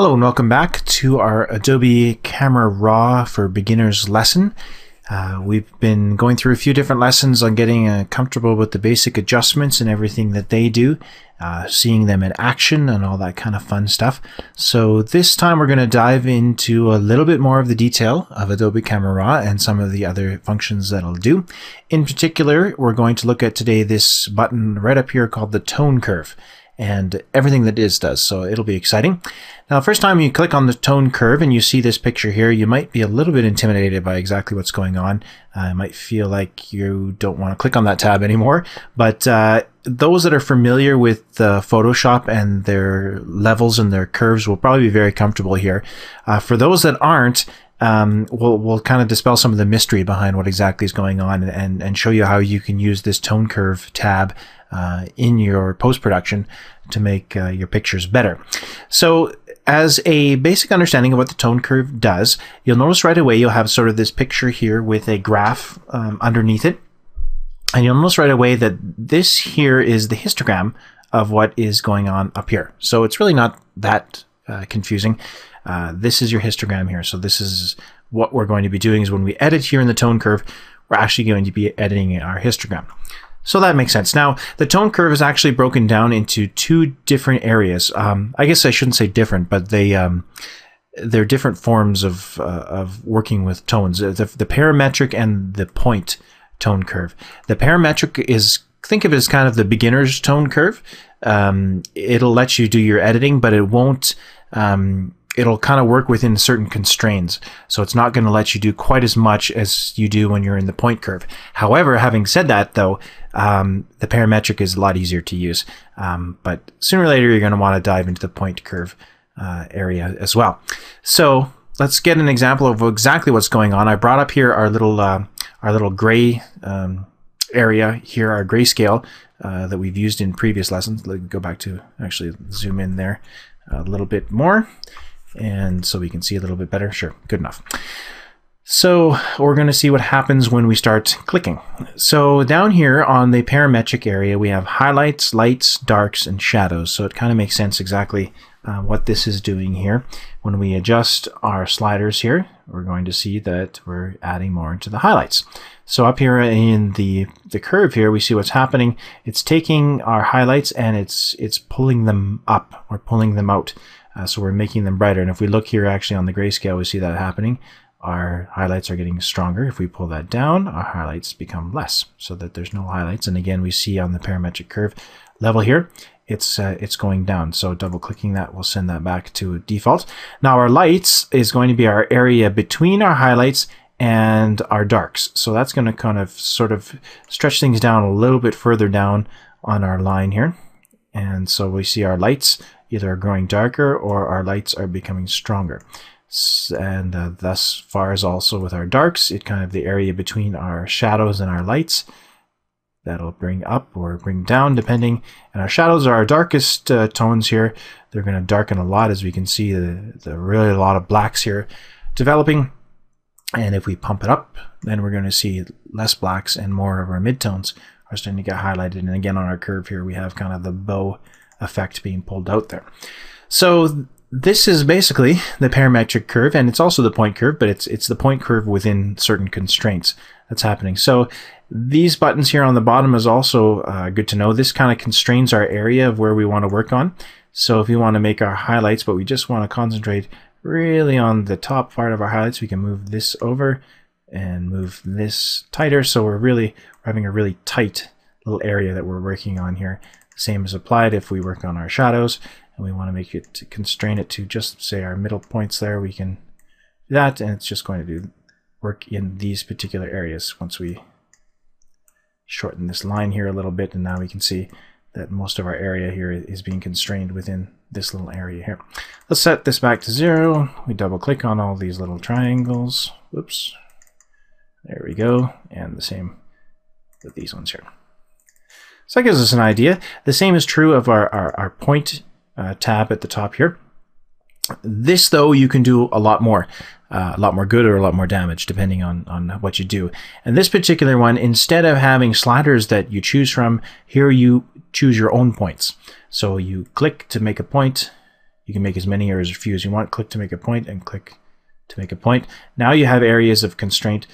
Hello and welcome back to our Adobe Camera Raw for Beginners lesson. Uh, we've been going through a few different lessons on getting uh, comfortable with the basic adjustments and everything that they do, uh, seeing them in action and all that kind of fun stuff. So this time we're going to dive into a little bit more of the detail of Adobe Camera Raw and some of the other functions that it'll do. In particular, we're going to look at today this button right up here called the tone curve and everything that is does. So it'll be exciting. Now, first time you click on the tone curve and you see this picture here, you might be a little bit intimidated by exactly what's going on. Uh, it might feel like you don't want to click on that tab anymore. But uh, those that are familiar with uh, Photoshop and their levels and their curves will probably be very comfortable here. Uh, for those that aren't, um, we'll, we'll kind of dispel some of the mystery behind what exactly is going on and, and show you how you can use this tone curve tab uh, in your post-production to make uh, your pictures better. So as a basic understanding of what the tone curve does, you'll notice right away you'll have sort of this picture here with a graph um, underneath it. And you'll notice right away that this here is the histogram of what is going on up here. So it's really not that uh, confusing. Uh, this is your histogram here. So this is what we're going to be doing is when we edit here in the tone curve, we're actually going to be editing our histogram. So that makes sense. Now, the tone curve is actually broken down into two different areas. Um, I guess I shouldn't say different, but they um, they're different forms of uh, of working with tones. The, the parametric and the point tone curve. The parametric is think of it as kind of the beginner's tone curve. Um, it'll let you do your editing, but it won't um, it'll kind of work within certain constraints. So it's not going to let you do quite as much as you do when you're in the point curve. However, having said that, though, um, the parametric is a lot easier to use. Um, but sooner or later, you're going to want to dive into the point curve uh, area as well. So let's get an example of exactly what's going on. I brought up here our little uh, our little gray um, area here, our grayscale uh, that we've used in previous lessons. Let me go back to actually zoom in there a little bit more and so we can see a little bit better. Sure, good enough. So we're going to see what happens when we start clicking. So down here on the parametric area, we have highlights, lights, darks, and shadows. So it kind of makes sense exactly uh, what this is doing here. When we adjust our sliders here, we're going to see that we're adding more into the highlights. So up here in the, the curve here, we see what's happening. It's taking our highlights and it's, it's pulling them up or pulling them out. Uh, so we're making them brighter. And if we look here actually on the grayscale, we see that happening. Our highlights are getting stronger. If we pull that down, our highlights become less so that there's no highlights. And again, we see on the parametric curve level here, it's uh, it's going down. So double clicking that will send that back to default. Now our lights is going to be our area between our highlights and our darks. So that's going to kind of sort of stretch things down a little bit further down on our line here. And so we see our lights either are growing darker or our lights are becoming stronger. And uh, thus far as also with our darks, it kind of the area between our shadows and our lights that'll bring up or bring down depending. And our shadows are our darkest uh, tones here. They're going to darken a lot as we can see the, the really a lot of blacks here developing. And if we pump it up, then we're going to see less blacks and more of our midtones are starting to get highlighted. And again, on our curve here, we have kind of the bow effect being pulled out there. So this is basically the parametric curve, and it's also the point curve, but it's it's the point curve within certain constraints that's happening. So these buttons here on the bottom is also uh, good to know. This kind of constrains our area of where we want to work on. So if we want to make our highlights, but we just want to concentrate really on the top part of our highlights, we can move this over and move this tighter. So we're really we're having a really tight little area that we're working on here. Same is applied if we work on our shadows and we want to make it to constrain it to just say our middle points there. We can do that and it's just going to do work in these particular areas once we shorten this line here a little bit and now we can see that most of our area here is being constrained within this little area here. Let's set this back to zero. We double click on all these little triangles. Whoops. There we go. And the same with these ones here. So that gives us an idea. The same is true of our, our, our point uh, tab at the top here. This, though, you can do a lot more. Uh, a lot more good or a lot more damage, depending on, on what you do. And this particular one, instead of having sliders that you choose from, here you choose your own points. So you click to make a point, You can make as many or as few as you want. Click to make a point and click to make a point. Now you have areas of constraint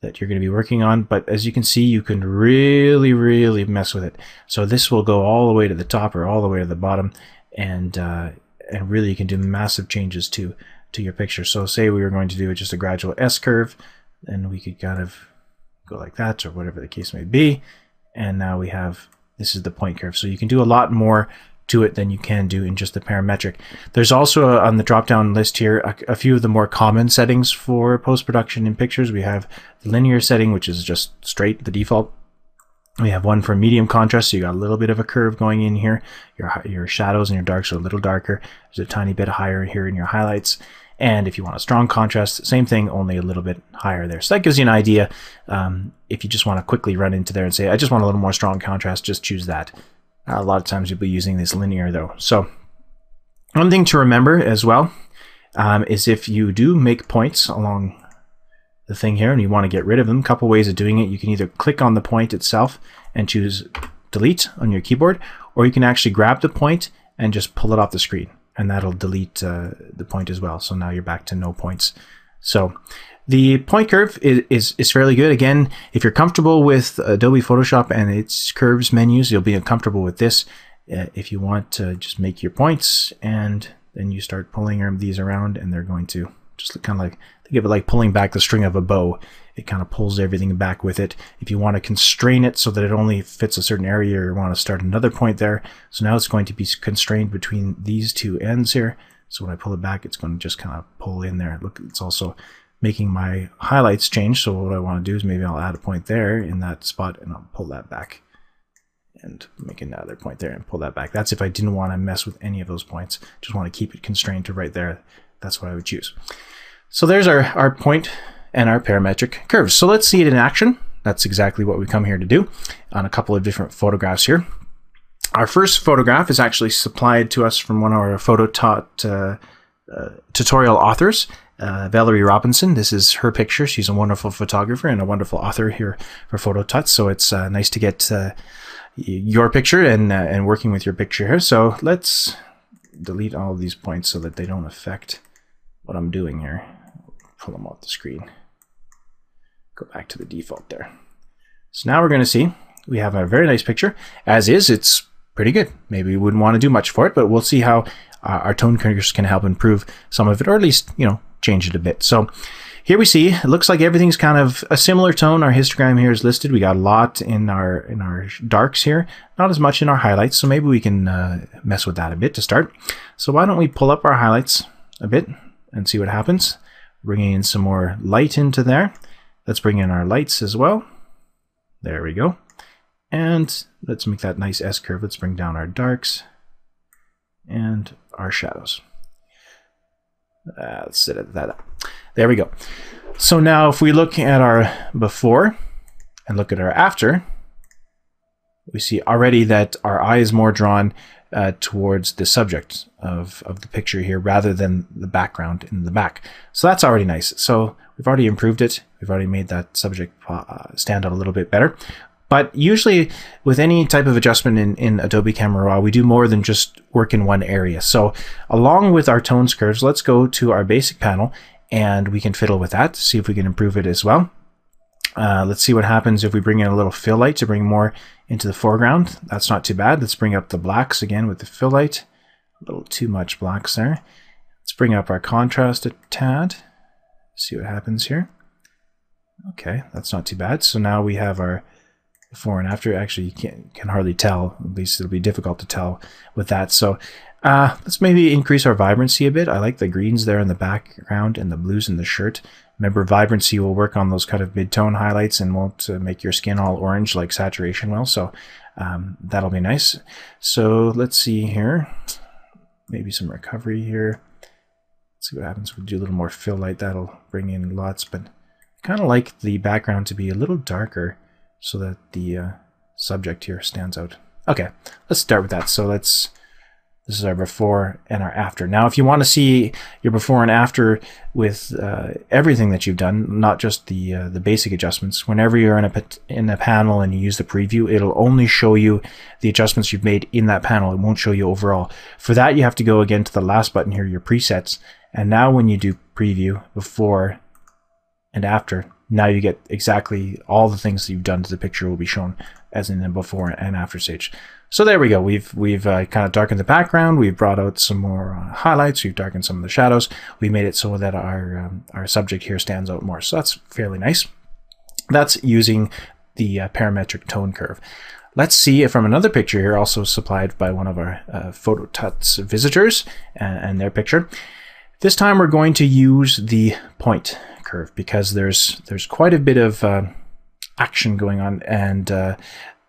that you're going to be working on, but as you can see, you can really, really mess with it. So this will go all the way to the top or all the way to the bottom, and uh, and really you can do massive changes to to your picture. So say we were going to do just a gradual S curve, then we could kind of go like that or whatever the case may be. And now we have, this is the point curve. So you can do a lot more to it than you can do in just the parametric. There's also a, on the drop down list here a, a, few of the more common settings for post production in pictures. We have the linear setting, which is just straight, the default. We have one for medium contrast, so you got a little bit of a curve going in here. Your, your shadows and your darks are a little darker. There's a tiny bit higher here in your highlights. And if you want a strong contrast, same thing, only a little bit higher there. So that gives you an idea. Um, if you just want to quickly run into there and say, I just want a little more strong contrast, just choose that. Uh, a lot of times you'll be using this linear though. So one thing to remember as well um, is if you do make points along the thing here and you want to get rid of them, a couple ways of doing it. You can either click on the point itself and choose delete on your keyboard, or you can actually grab the point and just pull it off the screen and that'll delete uh, the point as well. So now you're back to no points. So the point curve is, is, is, fairly good. Again, if you're comfortable with Adobe Photoshop and its curves menus, you'll be comfortable with this. Uh, if you want to just make your points and then you start pulling these around and they're going to just look kind of like, think of it like pulling back the string of a bow. It kind of pulls everything back with it. If you want to constrain it so that it only fits a certain area you want to start another point there. So now it's going to be constrained between these two ends here. So when I pull it back, it's going to just kind of pull in there. Look, it's also making my highlights change. So what I want to do is maybe I'll add a point there in that spot and I'll pull that back and make another point there and pull that back. That's if I didn't want to mess with any of those points. Just want to keep it constrained to right there. That's what I would choose. So there's our, our point and our parametric curves. So let's see it in action. That's exactly what we come here to do on a couple of different photographs here. Our first photograph is actually supplied to us from one of our photo taught uh, uh, tutorial authors, uh, Valerie Robinson. This is her picture. She's a wonderful photographer and a wonderful author here for Photo Tut. So it's uh, nice to get uh, your picture and uh, and working with your picture here. So let's delete all of these points so that they don't affect what I'm doing here. Pull them off the screen. Go back to the default there. So now we're going to see we have a very nice picture. As is, it's pretty good. Maybe we wouldn't want to do much for it, but we'll see how uh, our tone curves can help improve some of it, or at least, you know, change it a bit. So here we see, it looks like everything's kind of a similar tone. Our histogram here is listed. We got a lot in our in our darks here, not as much in our highlights. So maybe we can uh, mess with that a bit to start. So why don't we pull up our highlights a bit and see what happens. Bringing in some more light into there. Let's bring in our lights as well. There we go. And let's make that nice S-curve. Let's bring down our darks and our shadows. Uh, let's set that up. There we go. So now if we look at our before and look at our after, we see already that our eye is more drawn uh, towards the subject of, of the picture here rather than the background in the back. So that's already nice. So we've already improved it. We've already made that subject uh, stand out a little bit better. But usually with any type of adjustment in, in Adobe Camera Raw, we do more than just work in one area. So along with our tones curves, let's go to our basic panel and we can fiddle with that to see if we can improve it as well. Uh, let's see what happens if we bring in a little fill light to bring more into the foreground. That's not too bad. Let's bring up the blacks again with the fill light. A little too much blacks there. Let's bring up our contrast a tad. See what happens here. Okay, that's not too bad. So now we have our before and after. Actually, you can can hardly tell. At least it'll be difficult to tell with that. So uh, let's maybe increase our vibrancy a bit. I like the greens there in the background and the blues in the shirt. Remember, vibrancy will work on those kind of mid-tone highlights and won't uh, make your skin all orange like saturation will. So um, that'll be nice. So let's see here. Maybe some recovery here. Let's see what happens. We'll do a little more fill light. That'll bring in lots, but kind of like the background to be a little darker so that the uh, subject here stands out. Okay, let's start with that. So let's This is our before and our after. Now, if you want to see your before and after with uh, everything that you've done, not just the uh, the basic adjustments, whenever you're in a in a panel and you use the preview, it'll only show you the adjustments you've made in that panel. It won't show you overall. For that, you have to go again to the last button here, your presets. And now when you do preview before and after, now you get exactly all the things that you've done to the picture will be shown as in the before and after stage. So there we go. We've we've uh, kind of darkened the background. We've brought out some more uh, highlights. We've darkened some of the shadows. We made it so that our um, our subject here stands out more. So that's fairly nice. That's using the uh, parametric tone curve. Let's see from another picture here, also supplied by one of our uh, PhotoTuts visitors and, and their picture. This time we're going to use the point curve because there's there's quite a bit of uh, action going on and uh,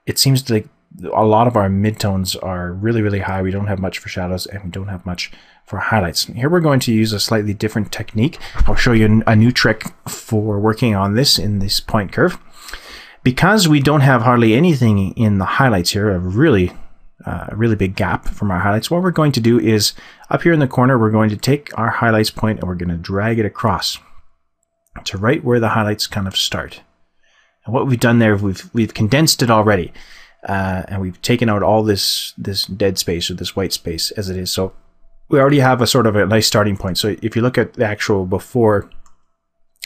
it seems like a lot of our midtones are really really high. We don't have much for shadows and we don't have much for highlights. Here we're going to use a slightly different technique. I'll show you a new trick for working on this in this point curve. Because we don't have hardly anything in the highlights here a really uh, really big gap from our highlights what we're going to do is up here in the corner we're going to take our highlights point and we're going to drag it across to right where the highlights kind of start. And what we've done there, we've we've condensed it already, uh, and we've taken out all this this dead space or this white space as it is. So we already have a sort of a nice starting point. So if you look at the actual before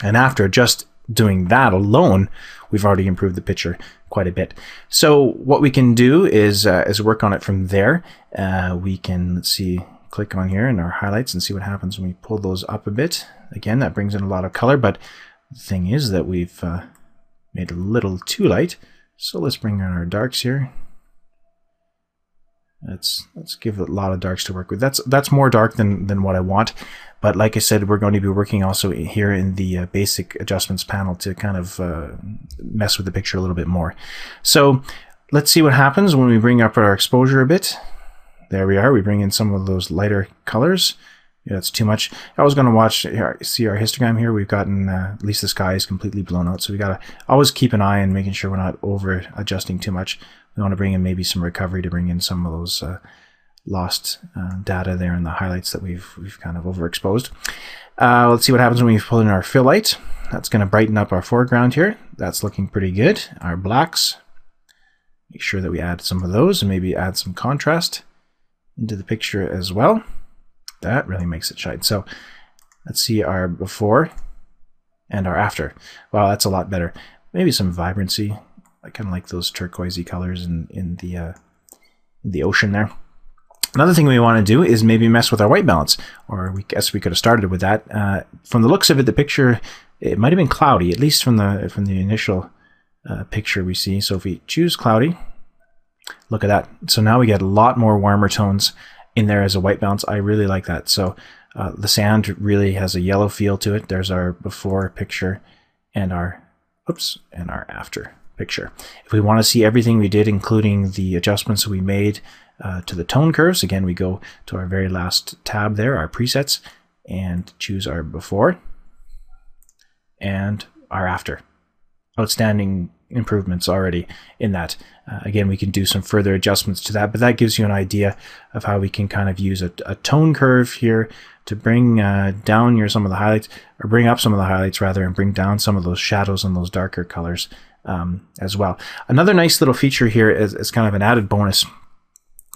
and after, just doing that alone, we've already improved the picture quite a bit. So what we can do is uh, is work on it from there. Uh, we can let's see, click on here in our highlights and see what happens when we pull those up a bit. Again, that brings in a lot of color, but the thing is that we've uh, made a little too light. So let's bring on our darks here. Let's let's give a lot of darks to work with. That's that's more dark than than what I want. But like I said, we're going to be working also here in the uh, basic adjustments panel to kind of uh, mess with the picture a little bit more. So let's see what happens when we bring up our exposure a bit. There we are. We bring in some of those lighter colors. Yeah, it's too much. I was going to watch, see our histogram here. We've gotten, uh, at least the sky is completely blown out. So we got to always keep an eye on making sure we're not over adjusting too much. We want to bring in maybe some recovery to bring in some of those uh, lost uh, data there in the highlights that we've, we've kind of overexposed. Uh, let's see what happens when we pull in our fill light. That's going to brighten up our foreground here. That's looking pretty good. Our blacks, make sure that we add some of those and maybe add some contrast into the picture as well. That really makes it shine. So let's see our before and our after. Wow, that's a lot better. Maybe some vibrancy. I kind of like those turquoisey colors in, in the uh, the ocean there. Another thing we want to do is maybe mess with our white balance, or we guess we could have started with that. Uh, from the looks of it, the picture it might have been cloudy, at least from the from the initial uh, picture we see. So if we choose cloudy, look at that. So now we get a lot more warmer tones in there as a white balance. I really like that. So uh, the sand really has a yellow feel to it. There's our before picture and our, oops, and our after picture. If we want to see everything we did, including the adjustments we made uh, to the tone curves, again, we go to our very last tab there, our presets, and choose our before and our after. Outstanding improvements already in that. Uh, again, we can do some further adjustments to that, but that gives you an idea of how we can kind of use a, a tone curve here to bring uh, down your some of the highlights, or bring up some of the highlights rather, and bring down some of those shadows and those darker colors um, as well. Another nice little feature here is, is kind of an added bonus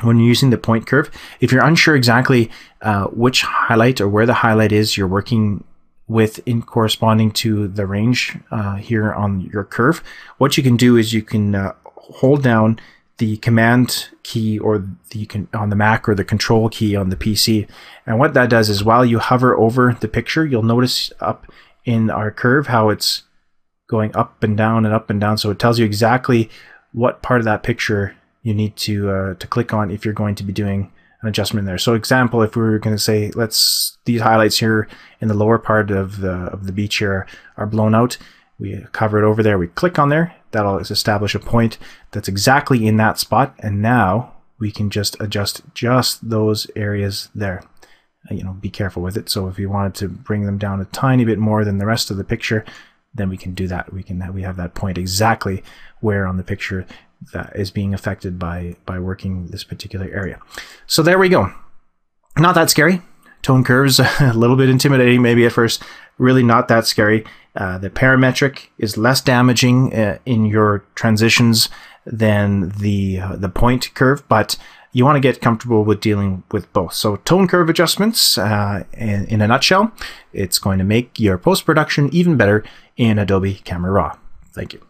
when you're using the point curve. If you're unsure exactly uh, which highlight or where the highlight is you're working with in corresponding to the range uh, here on your curve, what you can do is you can uh, hold down the command key or the can on the Mac or the control key on the PC. And what that does is while you hover over the picture, you'll notice up in our curve how it's going up and down and up and down. So it tells you exactly what part of that picture you need to uh, to click on if you're going to be doing an adjustment there. So example, if we were going to say, let's these highlights here in the lower part of the of the beach here are blown out. We cover it over there. We click on there. That'll establish a point that's exactly in that spot. And now we can just adjust just those areas there. Uh, you know, be careful with it. So if you wanted to bring them down a tiny bit more than the rest of the picture, then we can do that. We can we have that point exactly where on the picture that is being affected by by working this particular area. So there we go. not that scary. Tone curves a little bit intimidating maybe at first. Really not that scary. Uh, the parametric is less damaging uh, in your transitions than the uh, the point curve, but you want to get comfortable with dealing with both. So tone curve adjustments, uh, in, in a nutshell, it's going to make your post production even better in Adobe Camera Raw. Thank you.